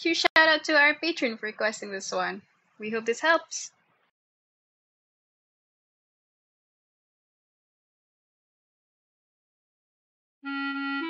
Huge shout out to our patron for requesting this one. We hope this helps. Mm-hmm.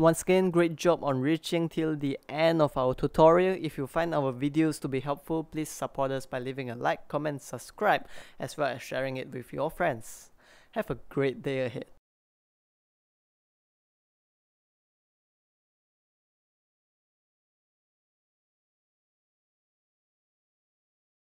Once again, great job on reaching till the end of our tutorial. If you find our videos to be helpful, please support us by leaving a like, comment, subscribe, as well as sharing it with your friends. Have a great day ahead.